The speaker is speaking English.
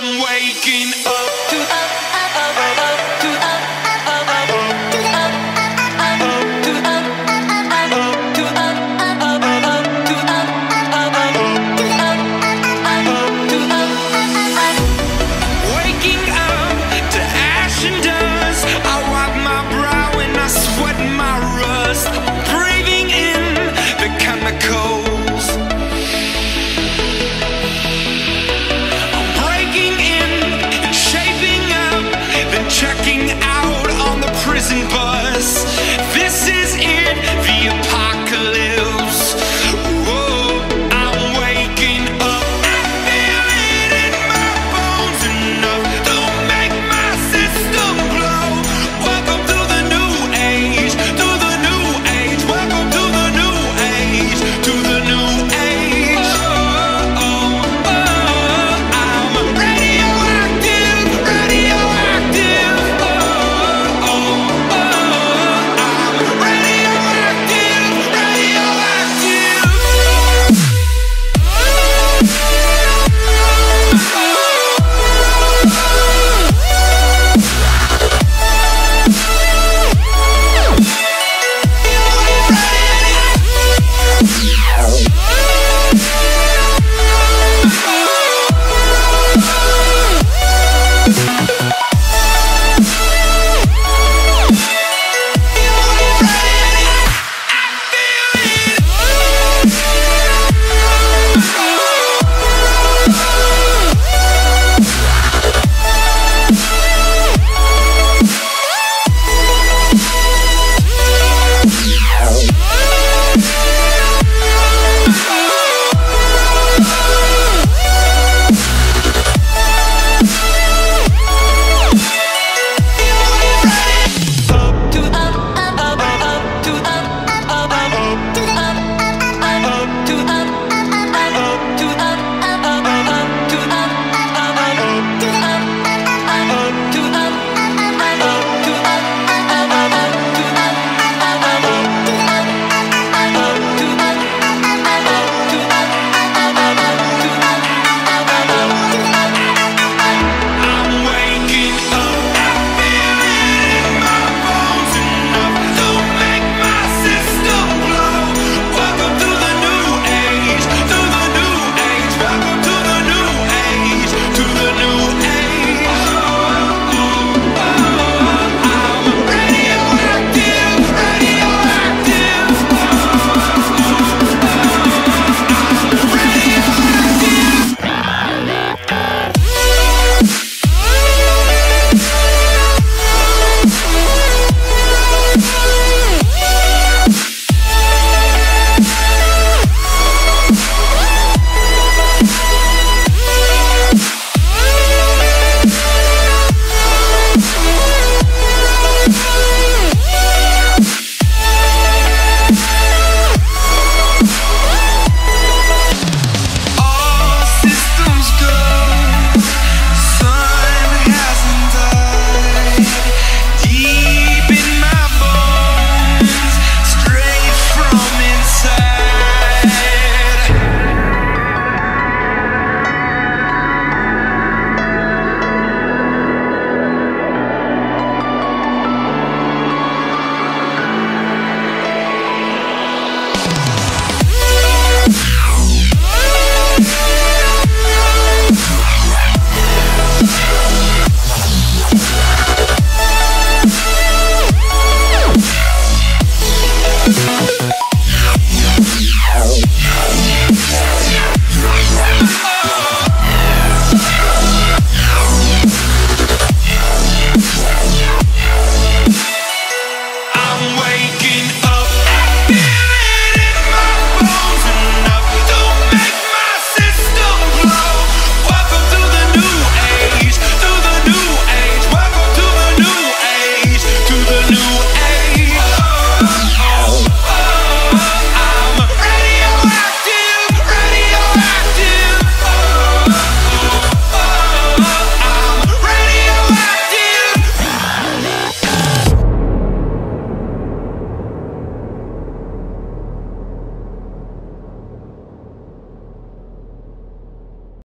I'm waking up to up, up, up, up.